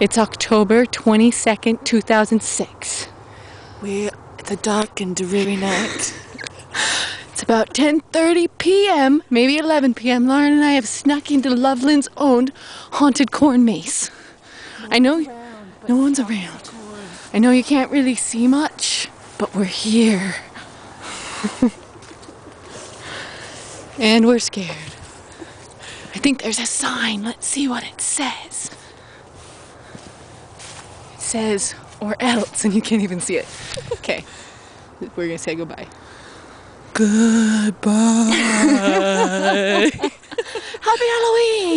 It's October 22nd, 2006. We it's a dark and dreary night. It's about 10:30 p.m., maybe 11 p.m. Ladryn and I have snuck into Loveland's owned haunted corn maze. I know no one's around. I know you can't really see much, but we're here. and we're scared. I think there's a sign. Let's see what it says. Says, or else, and you can't even see it. Okay, we're gonna say goodbye. Goodbye. Happy Halloween!